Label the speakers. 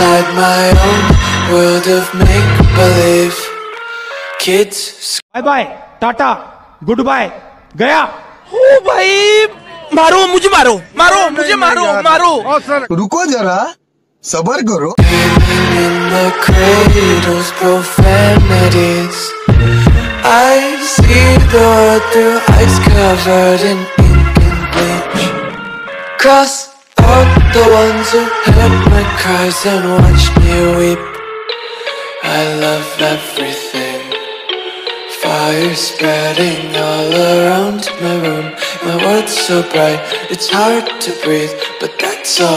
Speaker 1: inside my own world of make believe. Kids
Speaker 2: bye tata good bye गया
Speaker 3: ओ भाई मारो मुझे मारो मारो मुझे मारो मारो
Speaker 4: रुको जरा सबर करो
Speaker 1: in the cradles, profanities. I see the world through eyes covered in ink and bleach. Cross out the ones who heard my cries and watch me weep. I love everything. Fire spreading all around my room. My world's so bright, it's hard to breathe, but that's all.